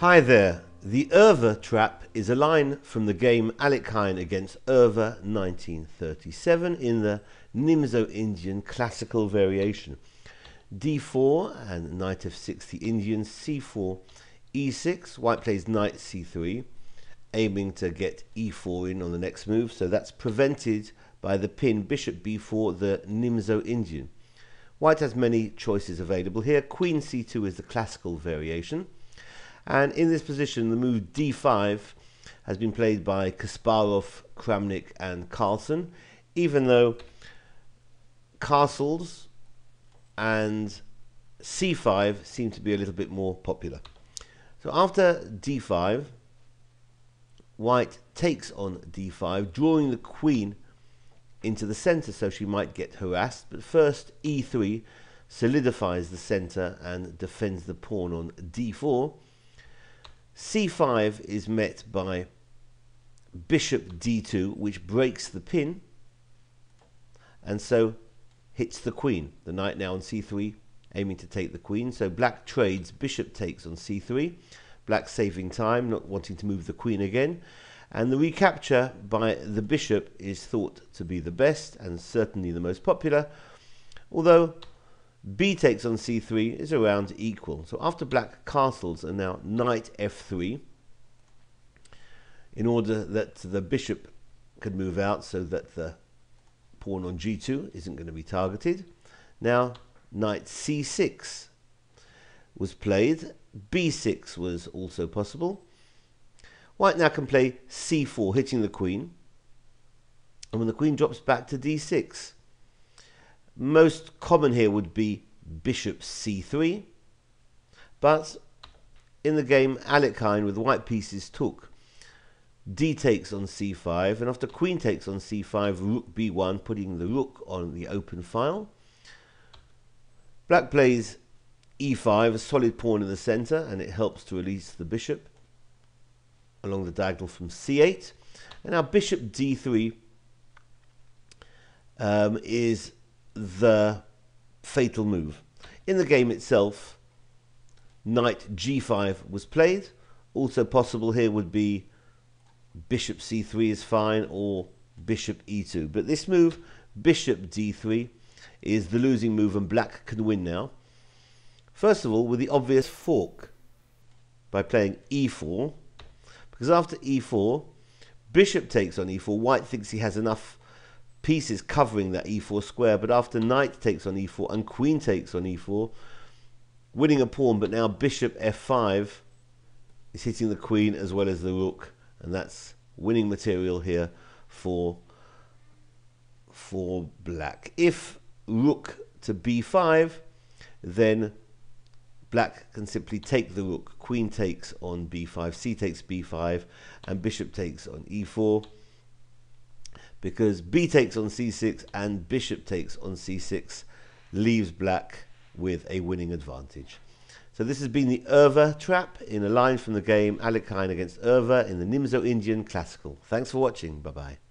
Hi there. The Euwe trap is a line from the game Alekhine against Euwe 1937 in the Nimzo-Indian classical variation. d4 and knight f6 the Indian, c4, e6, white plays knight c3, aiming to get e4 in on the next move, so that's prevented by the pin bishop b4, the Nimzo-Indian. White has many choices available here. Queen c2 is the classical variation. And in this position, the move d5 has been played by Kasparov, Kramnik, and Carlsen, even though castles and c5 seem to be a little bit more popular. So after d5, white takes on d5, drawing the queen into the center so she might get harassed. But first, e3 solidifies the center and defends the pawn on d4 c5 is met by bishop d2, which breaks the pin, and so hits the queen. The knight now on c3, aiming to take the queen. So black trades, bishop takes on c3, black saving time, not wanting to move the queen again. And the recapture by the bishop is thought to be the best and certainly the most popular, although b takes on c3 is around equal. So after black castles and now knight f3 in order that the bishop could move out so that the pawn on g2 isn't going to be targeted. Now knight c6 was played. b6 was also possible. White now can play c4, hitting the queen. And when the queen drops back to d6, most common here would be bishop c3, but in the game Alekhine with white pieces took d takes on c5, and after queen takes on c5, rook b1, putting the rook on the open file. Black plays e5, a solid pawn in the center, and it helps to release the bishop along the diagonal from c8. And now bishop d3 um, is the fatal move. In the game itself, knight g5 was played. Also possible here would be bishop c3 is fine or bishop e2. But this move, bishop d3, is the losing move and black can win now. First of all, with the obvious fork by playing e4. Because after e4, bishop takes on e4. White thinks he has enough pieces covering that e4 square, but after knight takes on e4 and queen takes on e4, winning a pawn, but now bishop f5 is hitting the queen as well as the rook, and that's winning material here for for black. If rook to b5, then black can simply take the rook. Queen takes on b5, c takes b5, and bishop takes on e4 because b takes on c6 and bishop takes on c6 leaves black with a winning advantage. So this has been the Euwe trap in a line from the game Alekhine against Euwe in the Nimzo Indian Classical. Thanks for watching. Bye-bye.